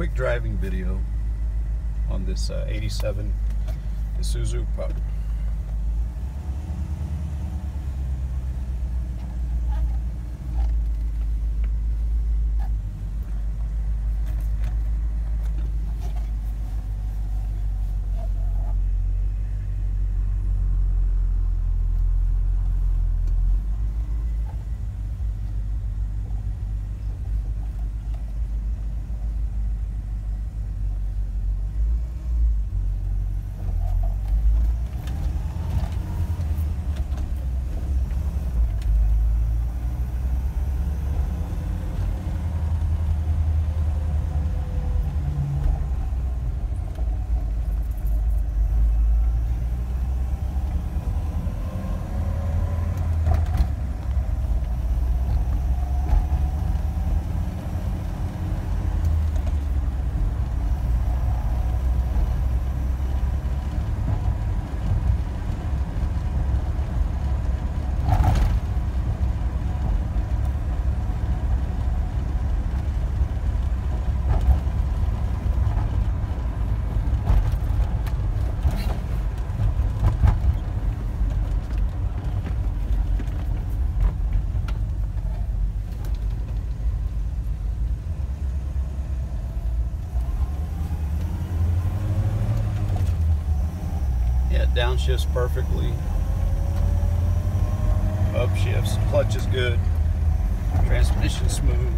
quick driving video on this uh, 87 Isuzu Pup. Yeah, downshifts perfectly. Upshifts, clutch is good. Transmission smooth.